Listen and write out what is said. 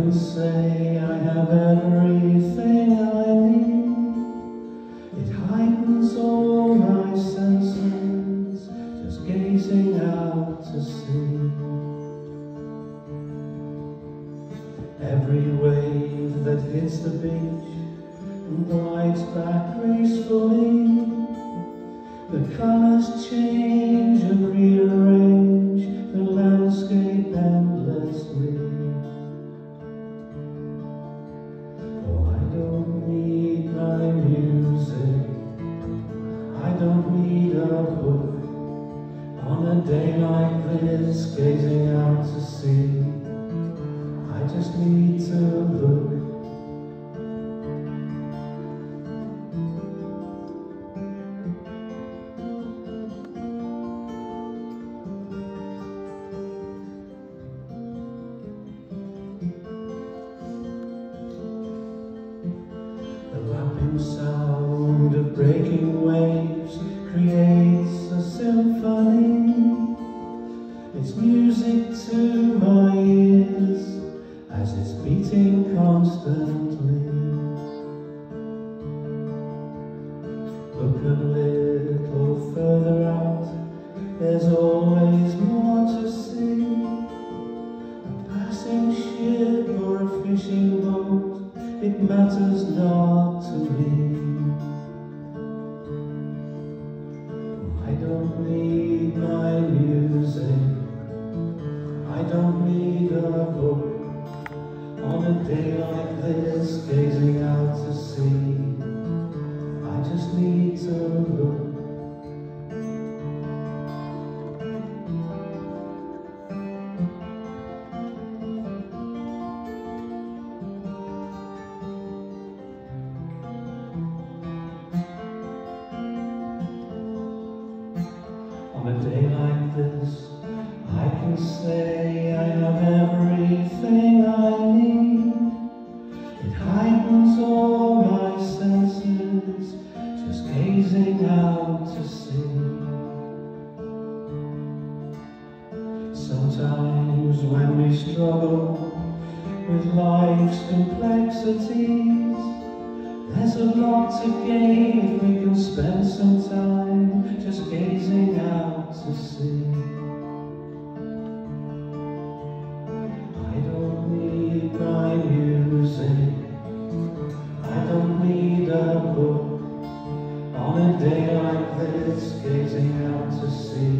can say I have everything I need. It heightens all my senses, just gazing out to sea. Every wave that hits the beach and glides back gracefully. The colors change and rearrange a day like this, gazing out to sea. I just need to look. The lapping sound of breaking waves It's music to my ears as it's beating constantly. Look Don't need a book. On a day like this, gazing out to sea, I just need to look. On a day like this, can say I have everything I need. It heightens all my senses, just gazing out to sea. Sometimes when we struggle with life's complexities, there's a lot to gain if we can spend some time just gazing out to sea. To sea,